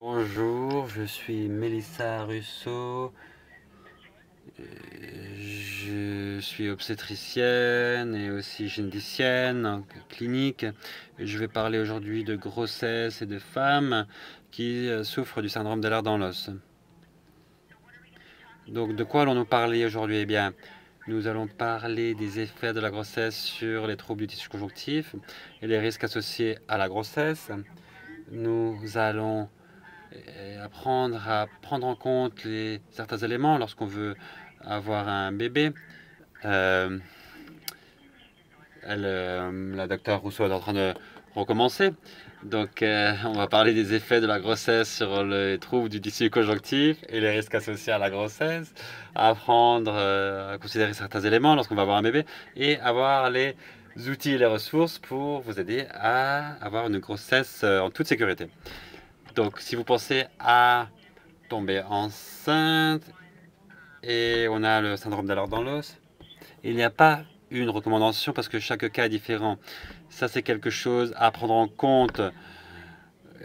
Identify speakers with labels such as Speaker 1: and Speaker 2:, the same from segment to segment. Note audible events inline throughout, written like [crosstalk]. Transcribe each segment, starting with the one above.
Speaker 1: Bonjour, je suis Mélissa Russo. Je suis obstétricienne et aussi généticienne en clinique. Je vais parler aujourd'hui de grossesse et de femmes qui euh, souffrent du syndrome de l'air dans l'os. Donc, de quoi allons-nous parler aujourd'hui? Eh bien, nous allons parler des effets de la grossesse sur les troubles du tissu conjonctif et les risques associés à la grossesse. Nous allons apprendre à prendre en compte certains éléments lorsqu'on veut avoir un bébé. Euh, euh, la docteure Rousseau est en train de recommencer. Donc, euh, on va parler des effets de la grossesse sur les troubles du tissu conjonctif et les risques associés à la grossesse, apprendre à considérer certains éléments lorsqu'on va avoir un bébé et avoir les outils et les ressources pour vous aider à avoir une grossesse en toute sécurité. Donc, si vous pensez à tomber enceinte et on a le syndrome d'alors dans l'os, il n'y a pas une recommandation parce que chaque cas est différent. Ça, c'est quelque chose à prendre en compte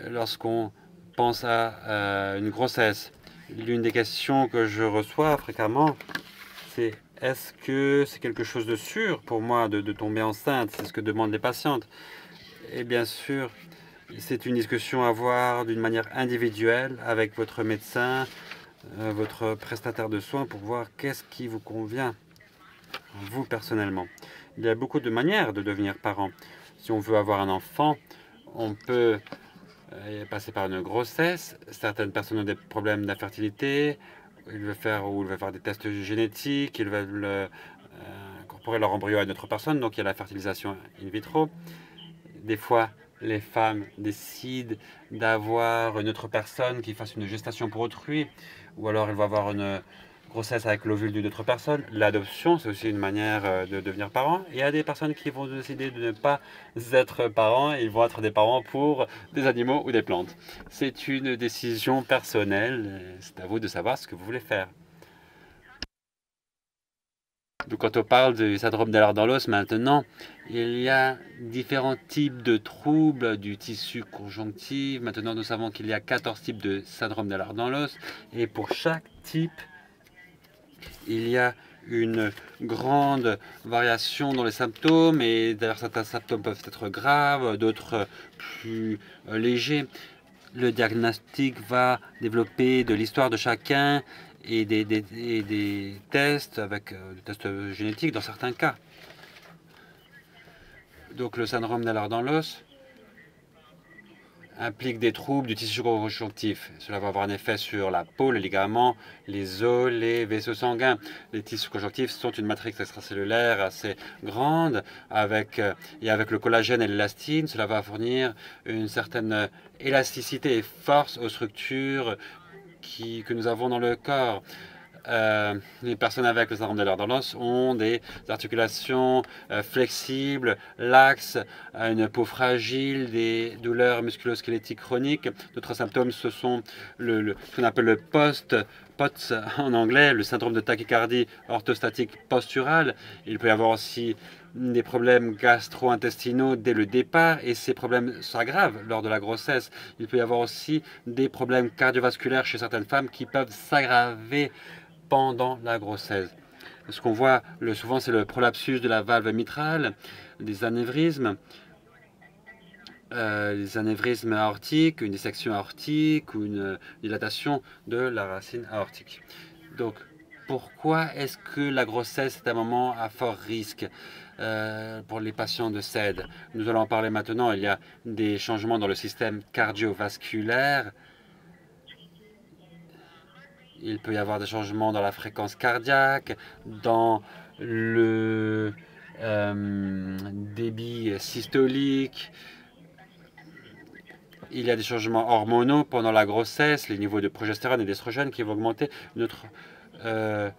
Speaker 1: lorsqu'on pense à euh, une grossesse. L'une des questions que je reçois fréquemment, c'est est-ce que c'est quelque chose de sûr pour moi de, de tomber enceinte? C'est ce que demandent les patientes. Et bien sûr, c'est une discussion à avoir d'une manière individuelle avec votre médecin, euh, votre prestataire de soins pour voir qu'est-ce qui vous convient, vous personnellement. Il y a beaucoup de manières de devenir parent. Si on veut avoir un enfant, on peut euh, passer par une grossesse. Certaines personnes ont des problèmes d'infertilité. Ils veulent faire ou ils veulent faire des tests génétiques. Ils veulent euh, incorporer leur embryo à une autre personne. Donc il y a la fertilisation in vitro. Des fois, les femmes décident d'avoir une autre personne qui fasse une gestation pour autrui, ou alors elles vont avoir une grossesse avec l'ovule d'une autre personne. L'adoption, c'est aussi une manière euh, de devenir parent. Il y a des personnes qui vont décider de ne pas être parents, ils vont être des parents pour des animaux ou des plantes. C'est une décision personnelle, c'est à vous de savoir ce que vous voulez faire. Donc, quand on parle du syndrome de dans l'os maintenant, il y a différents types de troubles du tissu conjonctif. Maintenant, nous savons qu'il y a 14 types de syndrome de dans l'os. Et pour chaque type, il y a une grande variation dans les symptômes. Et d'ailleurs, certains symptômes peuvent être graves, d'autres plus légers. Le diagnostic va développer de l'histoire de chacun et des, tests avec euh, des tests génétiques dans certains cas. Donc le syndrome d'Allard dans l'os implique des troubles du tissu conjonctif. Cela va avoir un effet sur la peau, les ligaments, les os, les vaisseaux sanguins. Les tissus conjonctifs sont une matrice extracellulaire assez grande avec, euh, et avec le collagène et l'élastine, cela va fournir une certaine élasticité et force aux structures que nous avons dans le corps. Euh, les personnes avec le syndrome de l'os ont des articulations euh, flexibles, laxes, une peau fragile, des douleurs musculosquelettiques chroniques. D'autres symptômes, ce sont le, ce qu'on appelle le post POTS en anglais, le syndrome de tachycardie orthostatique posturale. Il peut y avoir aussi des problèmes gastro-intestinaux dès le départ et ces problèmes s'aggravent lors de la grossesse. Il peut y avoir aussi des problèmes cardiovasculaires chez certaines femmes qui peuvent s'aggraver pendant la grossesse. Ce qu'on voit le, souvent, c'est le prolapsus de la valve mitrale, des anévrismes, euh, anévrismes aortiques, une dissection aortique ou une dilatation de la racine aortique. Donc, pourquoi est-ce que la grossesse est un moment à fort risque? Pour les patients de SED Nous allons en parler maintenant. Il y a des changements dans le système cardiovasculaire. Il peut y avoir des changements dans la fréquence cardiaque, dans le euh, débit systolique. Il y a des changements hormonaux pendant la grossesse, les niveaux de progestérone et d'estrogène qui vont augmenter. Notre euh,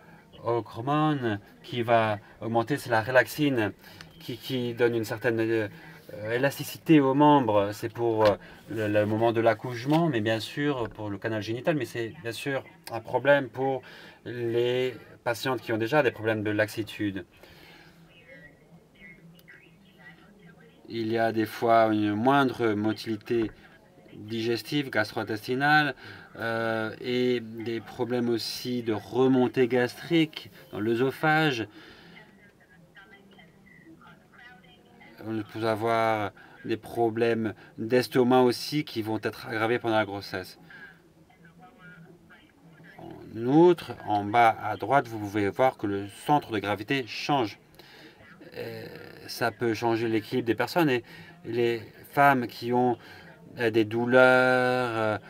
Speaker 1: hormone qui va augmenter, c'est la relaxine qui, donne une certaine euh, élasticité aux membres. C'est pour euh, le, moment de l'accouchement, mais bien sûr pour le canal génital, mais c'est bien sûr un problème pour les patientes qui ont déjà des problèmes de laxitude. Il y a des fois une moindre motilité digestif, gastro-intestinal euh, et des problèmes aussi de remontée gastrique dans l'œsophage. On peut avoir des problèmes d'estomac aussi qui vont être aggravés pendant la grossesse. En outre, en bas à droite, vous pouvez voir que le centre de gravité change. Euh, ça peut changer l'équilibre des personnes et les femmes qui ont euh, des douleurs,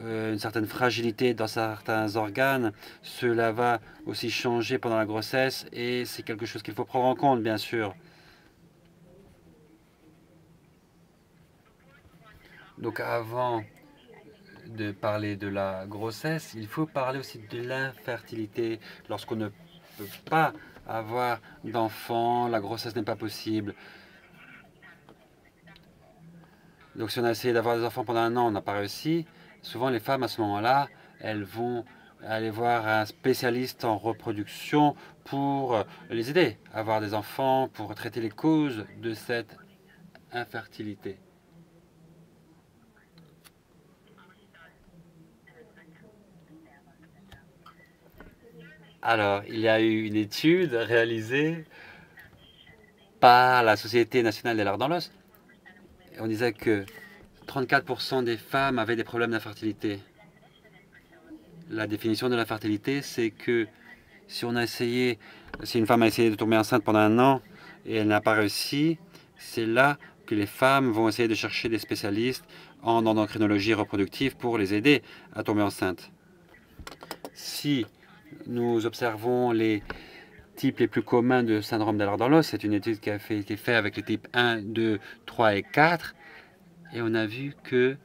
Speaker 1: une certaine fragilité dans certains organes, cela va aussi changer pendant la grossesse et c'est quelque chose qu'il faut prendre en compte, bien sûr. Donc avant de parler de la grossesse, il faut parler aussi de l'infertilité. Lorsqu'on ne peut pas avoir d'enfants, la grossesse n'est pas possible. Donc si on a essayé d'avoir des enfants pendant un an, on n'a pas réussi, souvent les femmes à ce moment-là, elles vont aller voir un spécialiste en reproduction pour les aider à avoir des enfants, pour traiter les causes de cette infertilité. Alors, il y a eu une étude réalisée par la Société nationale des l'art dans l'os. On disait que 34% des femmes avaient des problèmes d'infertilité. La définition de l'infertilité, c'est que si on a essayé, si une femme a essayé de tomber enceinte pendant un an et elle n'a pas réussi, c'est là que les femmes vont essayer de chercher des spécialistes en endocrinologie reproductive pour les aider à tomber enceinte. Si nous observons les types les plus communs de syndrome d'Ehlers-Danlos. C'est une étude qui a été faite avec les types 1, 2, 3 et 4. Et on a vu que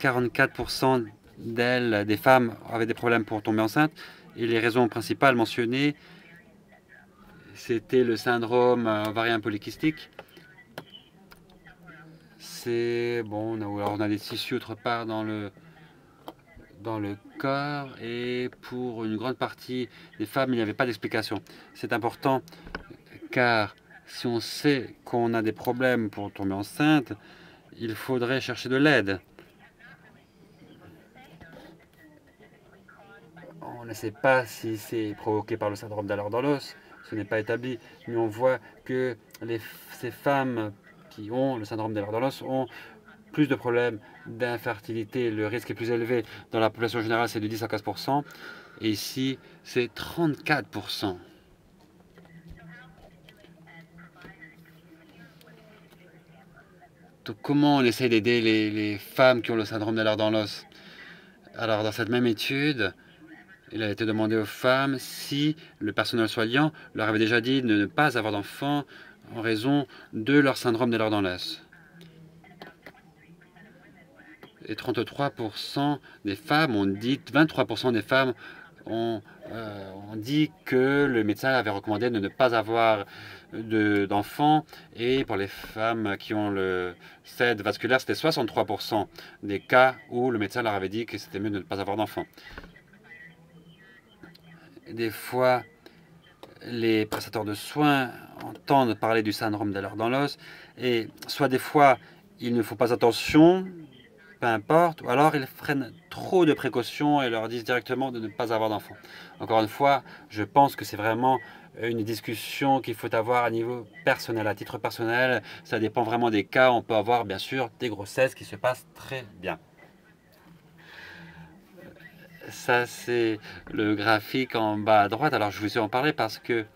Speaker 1: 44% d'elles, des femmes, avaient des problèmes pour tomber enceinte. Et les raisons principales mentionnées, c'était le syndrome ovarien polykystique. C'est bon, on a, on a des tissus autre part dans le dans le corps et pour une grande partie des femmes, il n'y avait pas d'explication. C'est important car si on sait qu'on a des problèmes pour tomber enceinte, il faudrait chercher de l'aide. On ne sait pas si c'est provoqué par le syndrome d'Alors dans l'os, ce n'est pas établi, mais on voit que ces femmes qui ont le syndrome d'Alors dans l'os ont plus de problèmes d'infertilité, le risque est plus élevé. Dans la population générale, c'est de 10 à 15% et ici, c'est 34 Comment on essaie d'aider les, femmes qui ont le syndrome de l'air dans l'os? Alors, dans cette même étude, il a été demandé aux femmes si le personnel soignant leur avait déjà dit de ne pas avoir d'enfants en raison de leur syndrome de l'air dans l'os. Et 33% des femmes ont dit, 23% des femmes ont, euh, ont, dit que le médecin avait recommandé de ne pas avoir d'enfants. et pour les femmes qui ont le CED vasculaire, c'était 63% des cas où le médecin leur avait dit que c'était mieux de ne pas avoir d'enfants. Des fois, les prestataires de soins entendent parler du syndrome d'Ehlers dans l'os et soit des fois, il ne faut pas attention peu importe, ou alors ils prennent trop de précautions et leur disent directement de ne pas avoir d'enfants. Encore une fois, je pense que c'est vraiment une discussion qu'il faut avoir à niveau personnel, à titre personnel. Ça dépend vraiment des cas. On peut avoir bien sûr des grossesses qui se passent très bien. Ça, c'est le graphique en bas à droite. Alors, je vous ai en parler parce que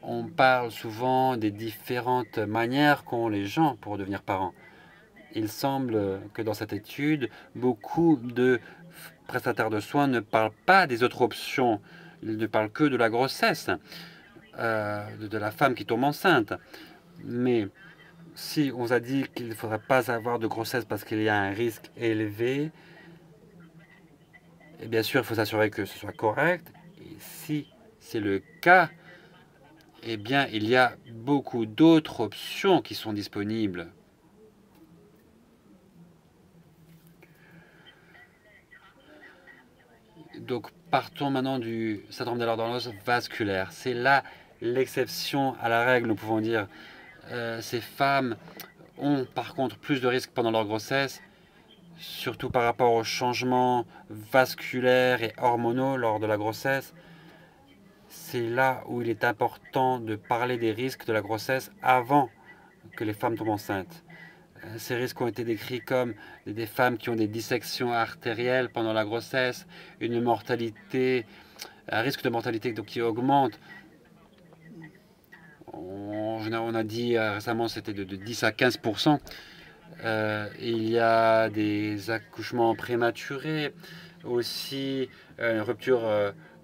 Speaker 1: on parle souvent des différentes manières qu'ont les gens pour devenir parents. Il semble que dans cette étude, beaucoup de prestataires de soins ne parlent pas des autres options. Ils ne parlent que de la grossesse, euh, de la femme qui tombe enceinte. Mais si on a dit qu'il ne faudrait pas avoir de grossesse parce qu'il y a un risque élevé, et bien sûr, il faut s'assurer que ce soit correct. Et si c'est le cas, eh bien, il y a beaucoup d'autres options qui sont disponibles Donc partons maintenant du syndrome de dans l'os vasculaire. C'est là l'exception à la règle, nous pouvons dire. Euh, ces femmes ont par contre plus de risques pendant leur grossesse surtout par rapport aux changements vasculaires et hormonaux lors de la grossesse. C'est là où il est important de parler des risques de la grossesse avant que les femmes tombent enceintes. Euh, ces risques ont été décrits comme des femmes qui ont des dissections artérielles pendant la grossesse, une mortalité, un risque de mortalité qui augmente. On, a dit euh, récemment c'était de, 10 à 15% euh, Il y a des accouchements prématurés, aussi une rupture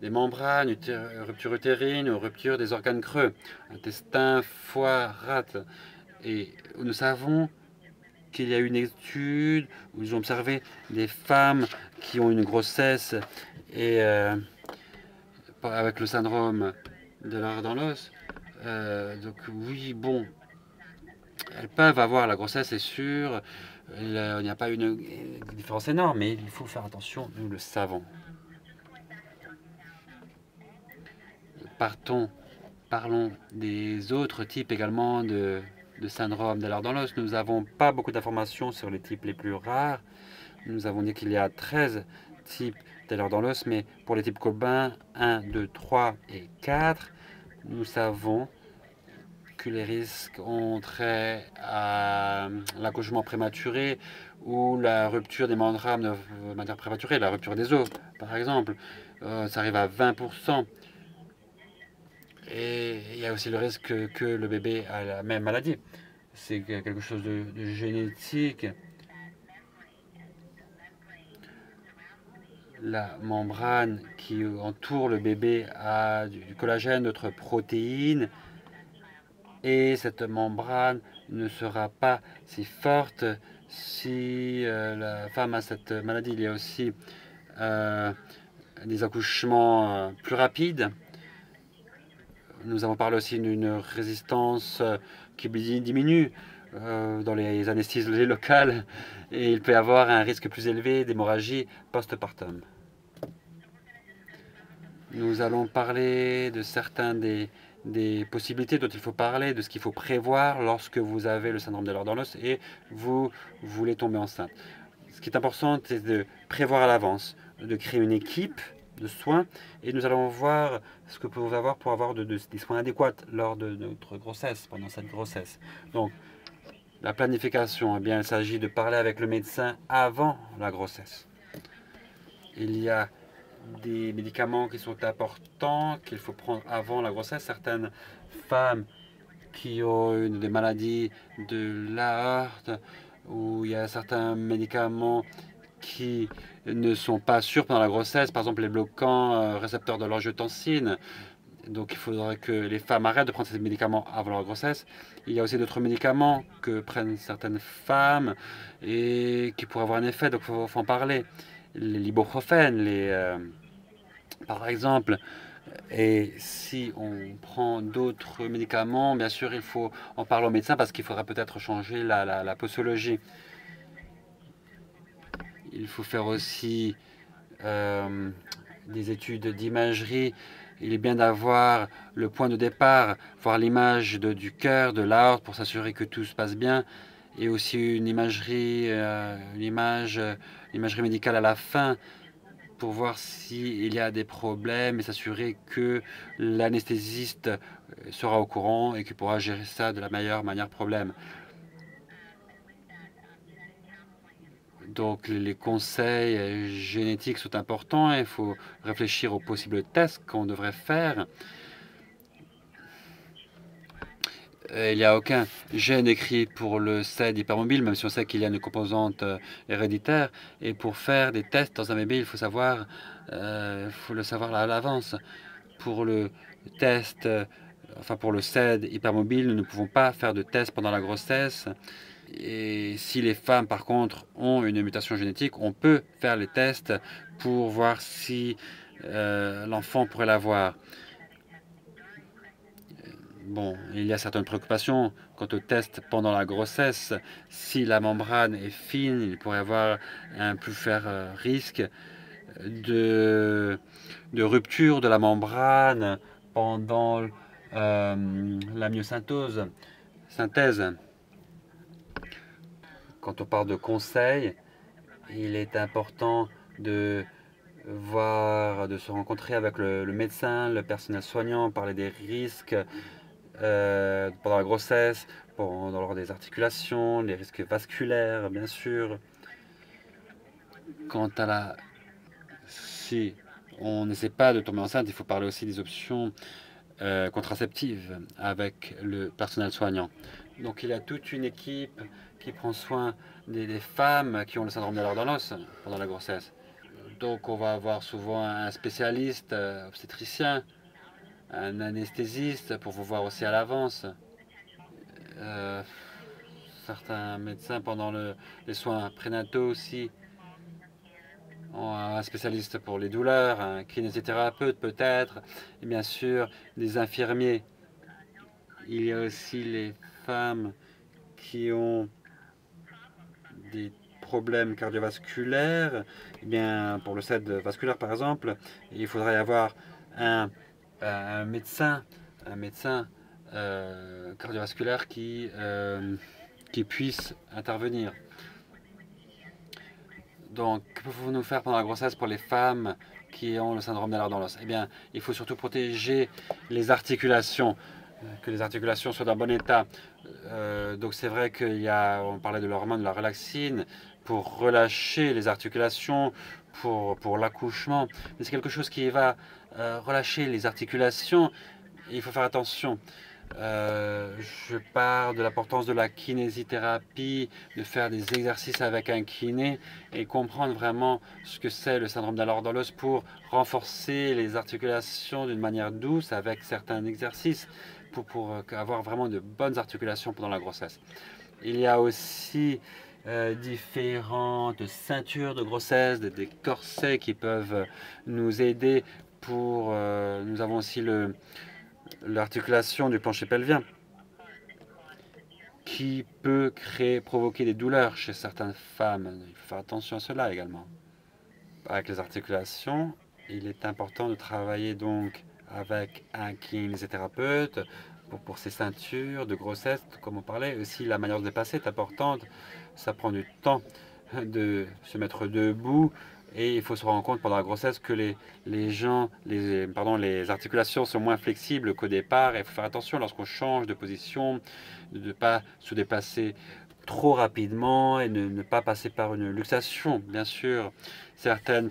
Speaker 1: des membranes, une rupture utérine, une rupture des organes creux, intestin, foie, rate. Et nous savons qu'il y a une étude où ils ont observé des femmes qui ont une grossesse et euh, avec le syndrome de l'art dans l'os. Euh, donc oui, bon, elles peuvent avoir la grossesse, c'est sûr. Il n'y a pas une différence énorme, mais il faut faire attention, nous le savons. Partons, parlons des autres types également de de syndrome de dans l'os. Nous n'avons pas beaucoup d'informations sur les types les plus rares. Nous avons dit qu'il y a 13 types de dans l'os, mais pour les types Colbin 1, 2, 3 et 4, nous savons que les risques ont trait à l'accouchement prématuré ou la rupture des membranes de manière prématurée, la rupture des os, par exemple. Euh, ça arrive à 20%. Et il y a aussi le risque que, le bébé a la même maladie. C'est quelque chose de, génétique. La membrane qui entoure le bébé a du, collagène, d'autres protéines. Et cette membrane ne sera pas si forte si euh, la femme a cette maladie. Il y a aussi euh, des accouchements euh, plus rapides. Nous avons parlé aussi d'une résistance euh, qui diminue euh, dans les anesthésies [laughs] locales et il peut y avoir un risque plus élevé d'hémorragie postpartum. Nous allons parler de certains des, possibilités dont il faut parler, de ce qu'il faut prévoir lorsque vous avez le syndrome de l'or dans l'os et vous voulez tomber enceinte. Ce qui est important, c'est de prévoir à l'avance, de créer une équipe de soins et nous allons voir ce que pouvez avoir pour avoir de, des soins adéquats lors de notre grossesse, pendant cette grossesse. Donc, la planification, eh bien, il s'agit de parler avec le médecin avant la grossesse. Il y a des médicaments qui sont importants, qu'il faut prendre avant la grossesse. Certaines femmes qui ont une, des maladies de l'aorte, où il y a certains médicaments qui ne sont pas sûrs pendant la grossesse, par exemple les bloquants euh, récepteurs de l'angiotensine. Donc il faudrait que les femmes arrêtent de prendre ces médicaments avant leur grossesse. Il y a aussi d'autres médicaments que prennent certaines femmes et qui pourraient avoir un effet, donc il faut, en parler. Les ibuprofènes, les, euh, par exemple. Et si on prend d'autres médicaments, bien sûr, il faut en parler au médecin parce qu'il faudra peut-être changer la, la, la posologie. Il faut faire aussi euh, des études d'imagerie. Il est bien d'avoir le point de départ, voir l'image du cœur, de l'aorte pour s'assurer que tout se passe bien. Et aussi une imagerie, euh, une image, médicale à la fin pour voir s'il y a des problèmes et s'assurer que l'anesthésiste sera au courant et qu'il pourra gérer ça de la meilleure manière problème. Donc les conseils euh, génétiques sont importants. Il faut réfléchir aux possibles tests qu'on devrait faire. Euh, il n'y a aucun gène écrit pour le CED hypermobile, même si on sait qu'il y a une composante euh, héréditaire. Et pour faire des tests dans un bébé, il faut savoir, le savoir à l'avance. Pour le test, enfin pour le hypermobile, nous ne pouvons pas faire de test pendant la grossesse. Et si les femmes, par contre, ont une mutation génétique, on peut faire les tests pour voir si euh, l'enfant pourrait l'avoir. Bon, il y a certaines préoccupations quant au test pendant la grossesse. Si la membrane est fine, il pourrait y avoir un plus faible euh, risque de, de, rupture de la membrane pendant euh, la myosynthèse. Synthèse. Quand on parle de conseils, il est important de voir, de se rencontrer avec le, médecin, le personnel soignant, parler des risques euh, pendant la grossesse, pendant des articulations, les risques vasculaires, bien sûr. Quant à la... Si on n'essaie pas de tomber enceinte, il faut parler aussi des options euh, contraceptives avec le personnel soignant. Donc il y a toute une équipe qui prend soin des, femmes qui ont le syndrome de l'ordonnance pendant la grossesse. Donc on va avoir souvent un spécialiste euh, obstétricien, un anesthésiste pour vous voir aussi à l'avance. Euh, certains médecins pendant les soins prénataux aussi ont un spécialiste pour les douleurs, un kinésithérapeute peut-être, et bien sûr des infirmiers. Il y a aussi les femmes qui ont des problèmes cardiovasculaires, eh bien, pour le SED vasculaire par exemple, il faudrait avoir un, médecin, un médecin euh, cardiovasculaire qui, euh, qui puisse intervenir. Donc, que pouvons-nous faire pendant la grossesse pour les femmes qui ont le syndrome de dans l'os? Eh bien, il faut surtout protéger les articulations, euh, que les articulations soient dans bon état. donc, c'est vrai qu'il y a, on parlait de l'hormone de la relaxine, pour relâcher les articulations, pour, pour l'accouchement. Mais c'est quelque chose qui va euh, relâcher les articulations. il faut faire attention. Euh, je parle de l'importance de la kinésithérapie, de faire des exercices avec un kiné et comprendre vraiment ce que c'est le syndrome d'Alordolose pour renforcer les articulations d'une manière douce avec certains exercices pour, pour avoir vraiment de bonnes articulations pendant la grossesse. Il y a aussi euh, différentes ceintures de grossesse, des, corsets qui peuvent nous aider pour... Euh, nous avons aussi l'articulation du plancher pelvien qui peut créer, provoquer des douleurs chez certaines femmes. Il faut faire attention à cela également. Avec les articulations, il est important de travailler donc avec un kinésithérapeute pour, pour ces ceintures de grossesse, comme on parlait. Aussi, la manière de dépasser est importante ça prend du temps de se mettre debout et il faut se rendre compte pendant la grossesse que les, les gens, les, pardon, les articulations sont moins flexibles qu'au départ. Et il faut faire attention lorsqu'on change de position, de ne pas se déplacer trop rapidement et ne, pas passer par une luxation, bien sûr. Certaines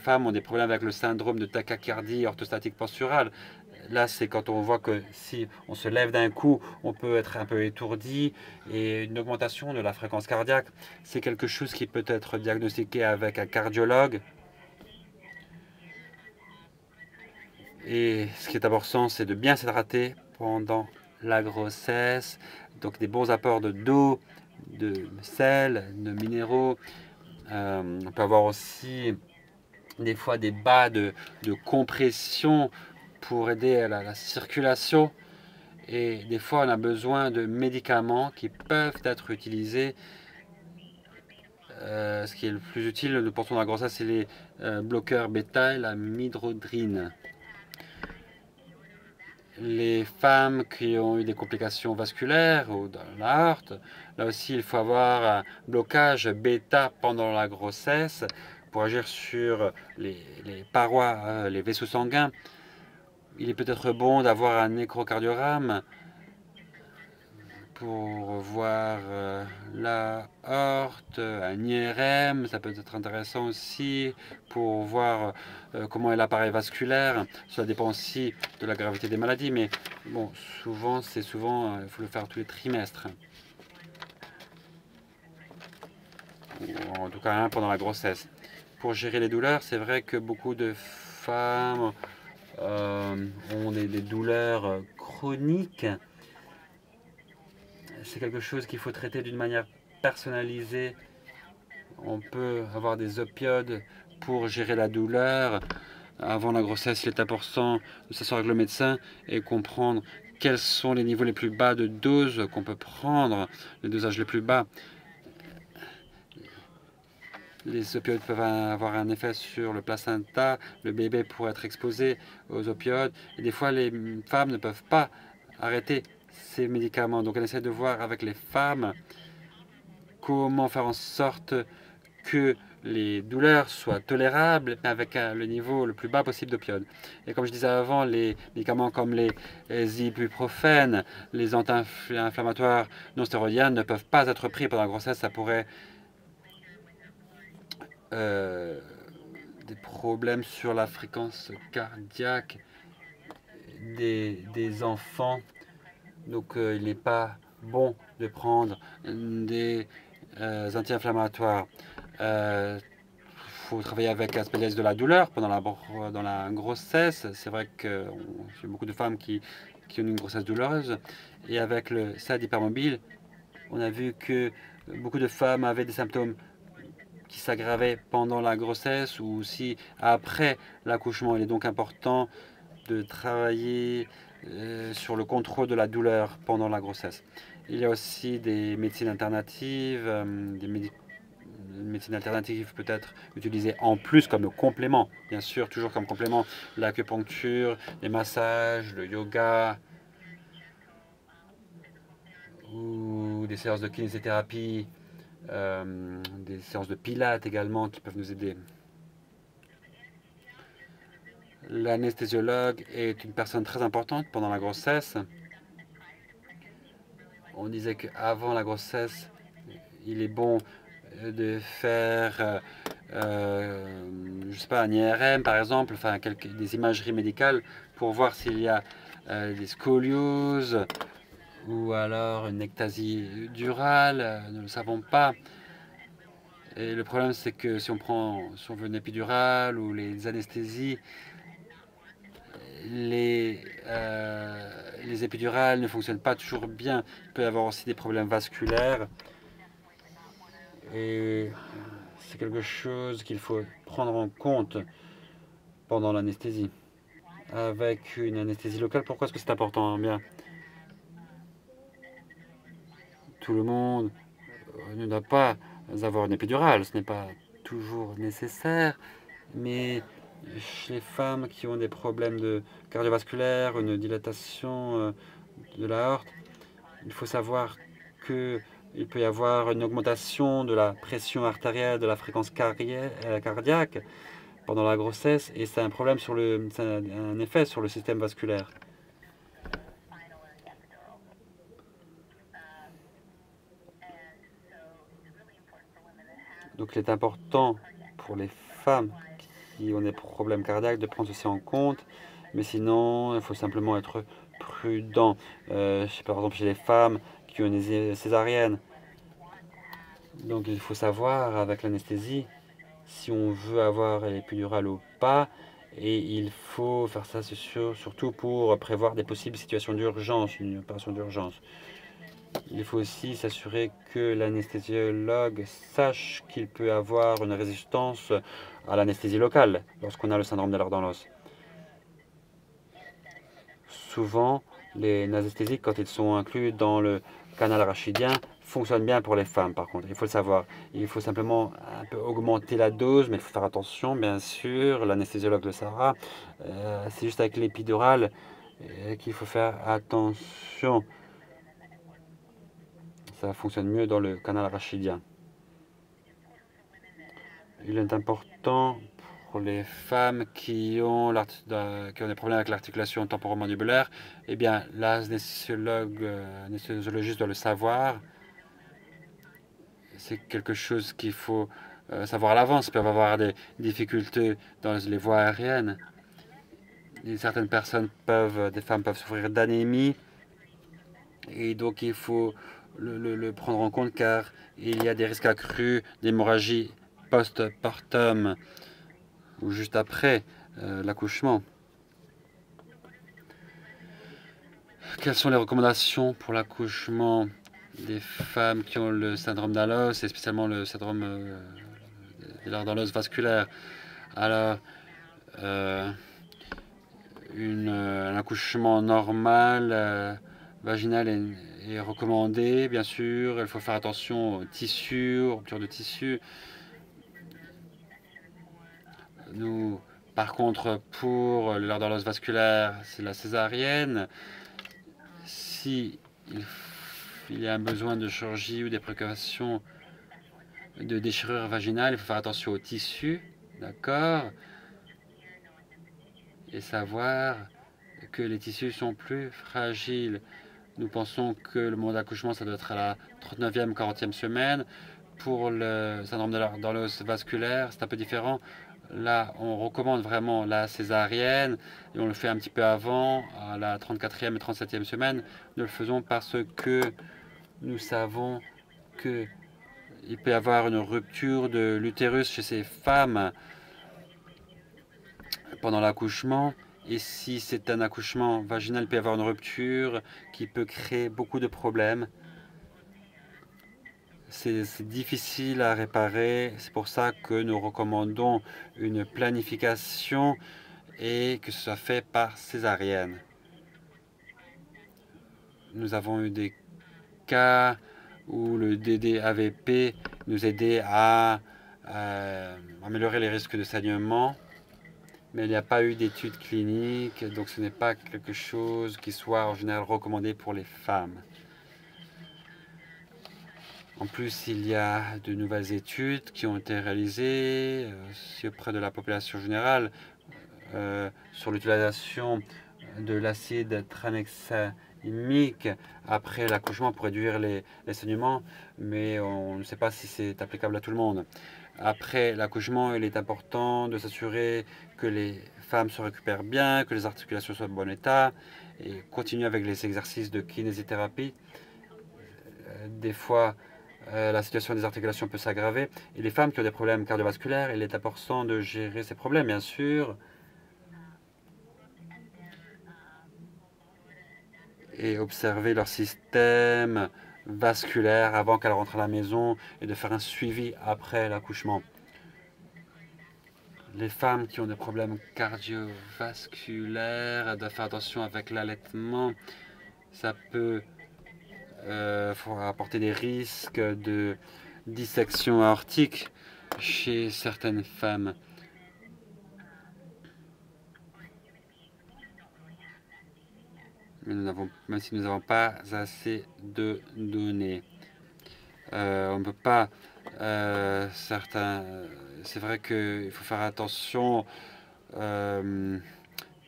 Speaker 1: femmes ont des problèmes avec le syndrome de tachycardie orthostatique posturale là, c'est quand on voit que si on se lève d'un coup, on peut être un peu étourdi et une augmentation de la fréquence cardiaque. C'est quelque chose qui peut être diagnostiqué avec un cardiologue. Et ce qui est important, c'est de bien s'hydrater pendant la grossesse. Donc des bons apports de d'eau, de sel, de minéraux. Euh, on peut avoir aussi des fois des bas de, de compression pour aider à la, circulation. Et des fois, on a besoin de médicaments qui peuvent être utilisés. Euh, ce qui est le plus utile de pendant la grossesse, c'est les euh, bloqueurs bêta et la midrodrine. Les femmes qui ont eu des complications vasculaires ou dans la heart, là aussi, il faut avoir un blocage bêta pendant la grossesse pour agir sur les, parois, euh, les vaisseaux sanguins il est peut-être bon d'avoir un échocardiogramme pour voir euh, la horte, un IRM, ça peut être intéressant aussi pour voir euh, comment est l'appareil vasculaire. Cela dépend aussi de la gravité des maladies, mais bon, souvent, c'est souvent, euh, il faut le faire tous les trimestres. En tout cas, hein, pendant la grossesse. Pour gérer les douleurs, c'est vrai que beaucoup de femmes euh, ont des, douleurs euh, chroniques. C'est quelque chose qu'il faut traiter d'une manière personnalisée. On peut avoir des opioïdes pour gérer la douleur. Avant la grossesse, il est important de s'asseoir avec le médecin et comprendre quels sont les niveaux les plus bas de dose qu'on peut prendre, le dosage le plus bas les opioïdes peuvent avoir un effet sur le placenta, le bébé pourrait être exposé aux opioïdes, des fois les femmes ne peuvent pas arrêter ces médicaments. Donc on essaie de voir avec les femmes comment faire en sorte que les douleurs soient tolérables, avec le niveau le plus bas possible d'opioïdes. Et comme je disais avant, les médicaments comme les, ibuprofènes, les anti-inflammatoires non stéroïdiens ne peuvent pas être pris pendant la grossesse. Ça pourrait euh, des problèmes sur la fréquence cardiaque des, enfants. Donc euh, il n'est pas bon de prendre des euh, anti-inflammatoires. Il faut travailler avec l'aspect de la douleur pendant la, la grossesse. C'est vrai que a beaucoup de femmes qui, qui, ont une grossesse douloureuse. Et avec le SAD hypermobile, on a vu que beaucoup de femmes avaient des symptômes qui s'aggravaient pendant la grossesse ou aussi après l'accouchement. Il est donc important de travailler euh, sur le contrôle de la douleur pendant la grossesse. Il y a aussi des médecines alternatives, euh, des médecines alternatives peut-être utilisées en plus comme complément, bien sûr, toujours comme complément, l'acupuncture, les massages, le yoga, ou des séances de kinésithérapie, euh, des séances de pilates également qui peuvent nous aider. L'anesthésiologue est une personne très importante pendant la grossesse. On disait qu'avant la grossesse, il est bon de faire, euh, euh, je sais pas, un IRM par exemple, enfin des imageries médicales pour voir s'il y a des scolioses ou alors une ectasie durale, nous ne le savons pas. Et le problème, c'est que si on prend, si on veut une épidurale ou les anesthésies, les, euh, les épidurales ne fonctionnent pas toujours bien. Il peut y avoir aussi des problèmes vasculaires. Et c'est quelque chose qu'il faut prendre en compte pendant l'anesthésie. Avec une anesthésie locale, pourquoi est-ce que c'est important Bien, tout le monde ne doit pas avoir une épidurale, ce n'est pas toujours nécessaire, mais chez les femmes qui ont des problèmes de cardiovasculaire, une dilatation euh, de l'aorte, il faut savoir qu'il peut y avoir une augmentation de la pression artérielle, de la fréquence euh, cardiaque pendant la grossesse, et c'est un problème sur le, un effet sur le système vasculaire. Donc il est important pour les femmes qui ont des problèmes cardiaques de prendre ceci en compte. Mais sinon, il faut simplement être prudent. Euh, par exemple, chez les femmes qui ont des césariennes. Donc il faut savoir avec l'anesthésie si on veut avoir l'épidurale ou pas. Et il faut faire ça, surtout pour prévoir des possibles situations d'urgence, une opération d'urgence. Il faut aussi s'assurer que l'anesthésiologue sache qu'il peut avoir une résistance à l'anesthésie locale lorsqu'on a le syndrome de l'or dans l'os. Souvent, les anesthésiques, quand ils sont inclus dans le canal rachidien, fonctionnent bien pour les femmes, par contre. Il faut le savoir. Il faut simplement un peu augmenter la dose, mais il faut faire attention, bien sûr. L'anesthésiologue le saura. Euh, c'est juste avec l'épidurale euh, qu'il faut faire attention ça fonctionne mieux dans le canal rachidien. Il est important pour les femmes qui ont, qui ont des problèmes avec l'articulation temporomandibulaire, eh bien, l'anesthésiologue, euh, doit le savoir. C'est quelque chose qu'il faut euh, savoir à l'avance. Ils peuvent avoir des difficultés dans les voies aériennes. certaines personnes peuvent, des femmes peuvent souffrir d'anémie. Et donc, il faut le, prendre en compte car il y a des risques accrus d'hémorragie post-partum ou juste après euh, l'accouchement. Quelles sont les recommandations pour l'accouchement des femmes qui ont le syndrome d'Alos et spécialement le syndrome euh, de vasculaire? Alors, euh, un accouchement normal vaginal est est recommandé, bien sûr. Il faut faire attention aux tissus, rupture de tissus. Nous, par contre, pour l'ordre vasculaire, c'est la césarienne. Si il, y a un besoin de chirurgie ou des précautions, de déchirure vaginale, il faut faire attention aux tissus, d'accord? Et savoir que les tissus sont plus fragiles. Nous pensons que le moment d'accouchement, ça doit être à la 39e, 40e semaine. Pour le syndrome dans l'os vasculaire, c'est un peu différent. Là, on recommande vraiment la césarienne et on le fait un petit peu avant, à la 34e et 37e semaine. Nous le faisons parce que nous savons qu'il peut y avoir une rupture de l'utérus chez ces femmes pendant l'accouchement. Et si c'est un accouchement vaginal, il peut y avoir une rupture qui peut créer beaucoup de problèmes. C'est difficile à réparer. C'est pour ça que nous recommandons une planification et que ce soit fait par césarienne. Nous avons eu des cas où le DDAVP nous aidait à euh, améliorer les risques de saignement mais il n'y a pas eu d'études cliniques, donc ce n'est pas quelque chose qui soit en général recommandé pour les femmes. En plus, il y a de nouvelles études qui ont été réalisées euh, auprès de la population générale euh, sur l'utilisation de l'acide tranexamique après l'accouchement pour réduire les, les saignements, mais on ne sait pas si c'est applicable à tout le monde. Après l'accouchement, il est important de s'assurer que les femmes se récupèrent bien, que les articulations soient en bon état et continuer avec les exercices de kinésithérapie. Euh, des fois, euh, la situation des articulations peut s'aggraver. Et les femmes qui ont des problèmes cardiovasculaires, il est important de gérer ces problèmes, bien sûr. Et observer leur système vasculaire avant qu'elle rentre à la maison et de faire un suivi après l'accouchement. Les femmes qui ont des problèmes cardiovasculaires doivent faire attention avec l'allaitement. Ça peut euh, apporter des risques de dissection aortique chez certaines femmes. Nous même si nous n'avons pas assez de données. Euh, on ne peut pas, euh, certains, c'est vrai qu'il faut faire attention euh,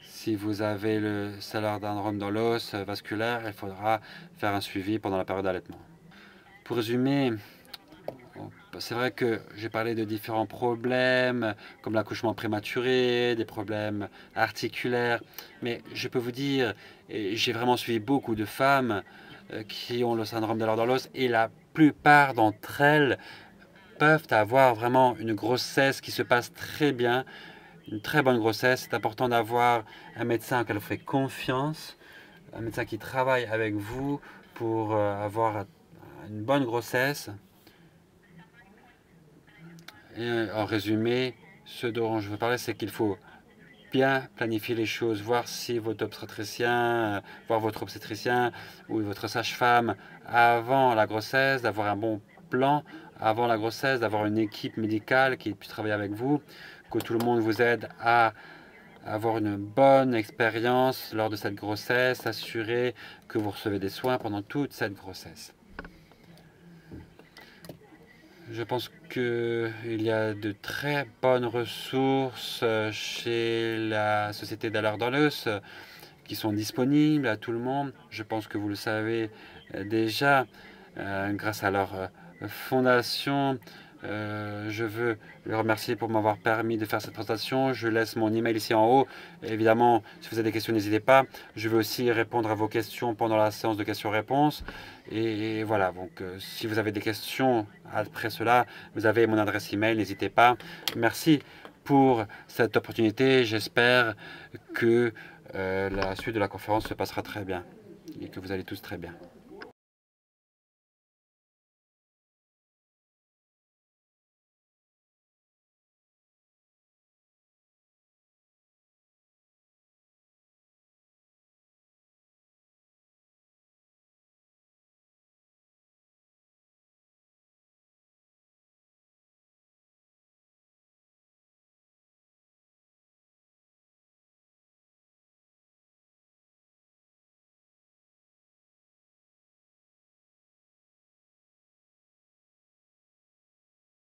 Speaker 1: si vous avez le syndrome dans l'os vasculaire, il faudra faire un suivi pendant la période d'allaitement. Pour résumer, c'est vrai que j'ai parlé de différents problèmes, comme l'accouchement prématuré, des problèmes articulaires, mais je peux vous dire, j'ai vraiment suivi beaucoup de femmes euh, qui ont le syndrome de l'ordre l'os, et la plupart d'entre elles peuvent avoir vraiment une grossesse qui se passe très bien, une très bonne grossesse. C'est important d'avoir un médecin vous fait confiance, un médecin qui travaille avec vous pour euh, avoir une bonne grossesse. En résumé, ce dont je veux parler, c'est qu'il faut bien planifier les choses, voir si votre obstétricien, voir votre obstétricien ou votre sage-femme avant la grossesse, d'avoir un bon plan avant la grossesse, d'avoir une équipe médicale qui puisse travailler avec vous, que tout le monde vous aide à avoir une bonne expérience lors de cette grossesse, assurer que vous recevez des soins pendant toute cette grossesse. Je pense qu'il y a de très bonnes ressources euh, chez la Société d'Alert qui sont disponibles à tout le monde. Je pense que vous le savez euh, déjà euh, grâce à leur fondation. Je veux le remercier pour m'avoir permis de faire cette présentation. Je laisse mon email ici en haut. Évidemment, si vous avez des questions, n'hésitez pas. Je veux aussi répondre à vos questions pendant la séance de questions-réponses. Et, voilà, donc si vous avez des questions après cela, vous avez mon adresse email, n'hésitez pas. Merci pour cette opportunité. J'espère que la suite de la conférence se passera très bien et que vous allez tous très bien.